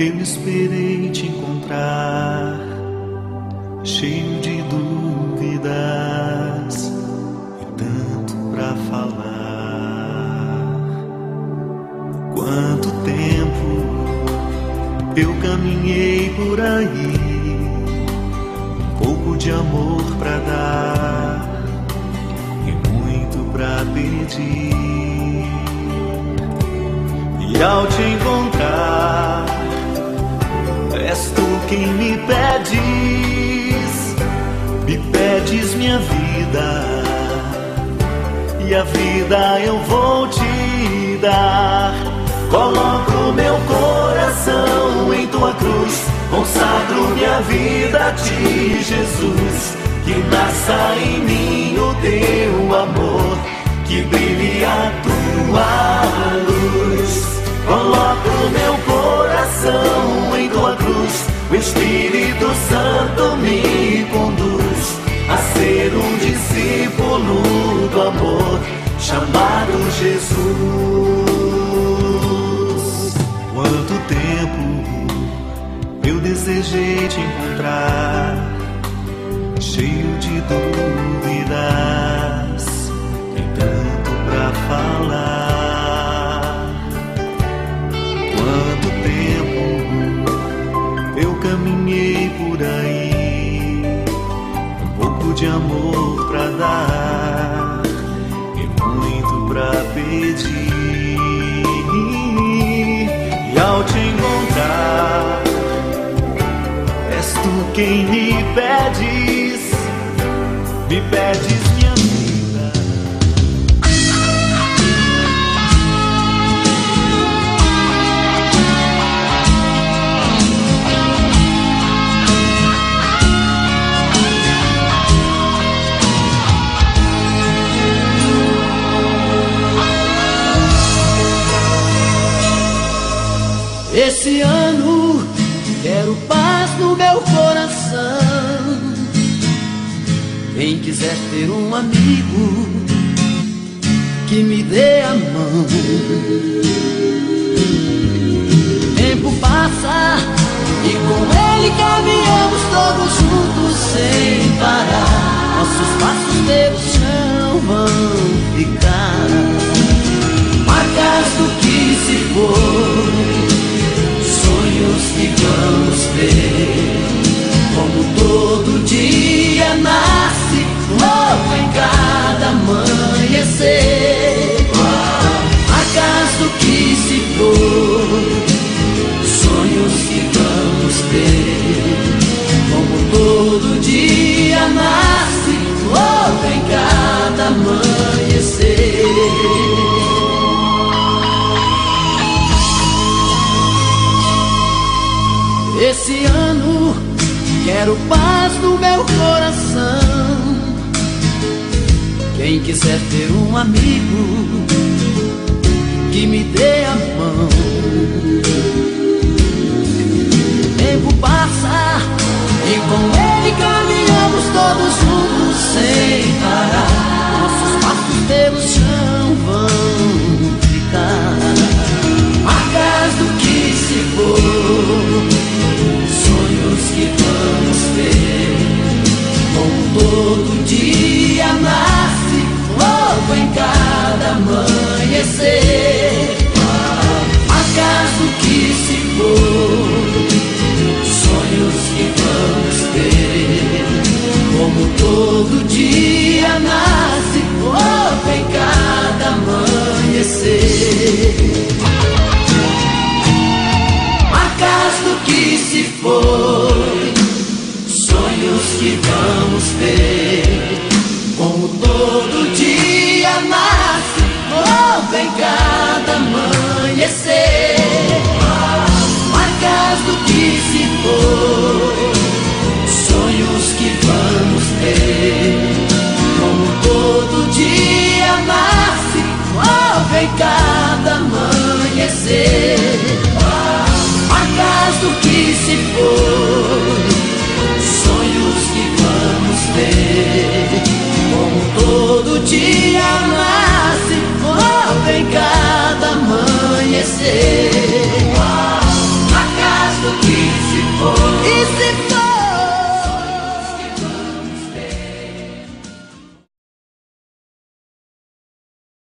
eu esperei te encontrar, cheio de dúvidas e tanto para falar. Quanto tempo eu caminhei por aí, um pouco de amor para dar e muito para pedir. E ao te quem me pedes, me pedes minha vida, e a vida eu vou te dar. Coloco meu coração em tua cruz, consagro minha vida a ti, Jesus. Que nasça em mim o teu amor, que brilhe a tua luz. Coloco meu coração em tua cruz o Espírito Santo me conduz a ser um discípulo do amor chamado Jesus. Quanto tempo eu desejei te encontrar, cheio de dor eu caminhei por aí. Um pouco de amor pra dar e muito pra pedir. E ao te encontrar, és tu quem me pedes, me pedes engano. Quero paz no meu coração. Quem quiser ter um amigo que me dê a mão. Tempo passa e com ele caminhamos todos juntos sem parar. Nossos passos pelo chão vão ficar. dia nasce novo em cada amanhecer. Acaso que se foi, sonhos que vamos ter. Como todo dia nasce novo em cada amanhecer. Quero paz no meu coração. Quem quiser ter um amigo que me dê a mão. Tempo passa e com ele caminhamos todos juntos sem parar. Todo dia nasce oh, novo em cada amanhecer. Acaso que se for?